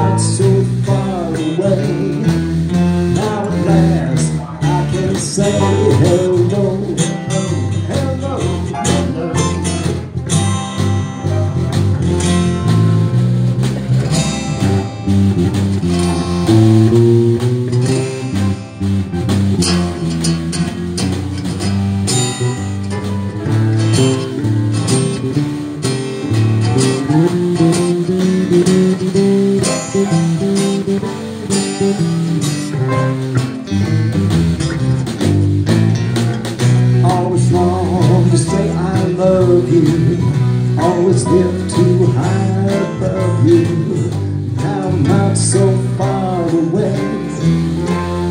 to too high above you. Now I'm not so far away.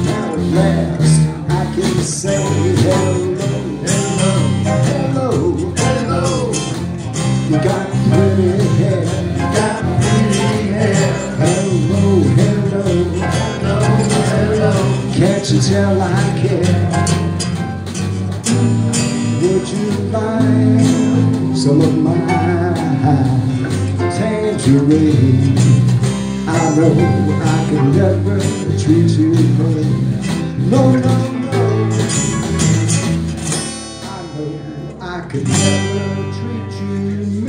Now at last I can say hello, hello, hello, hello. You got pretty hair, got pretty hair. Hello, hello, hello, hello. Can't you tell I care? Would you like some of my tangerine. I know I can never treat you plain. No, no, no. I know I can never treat you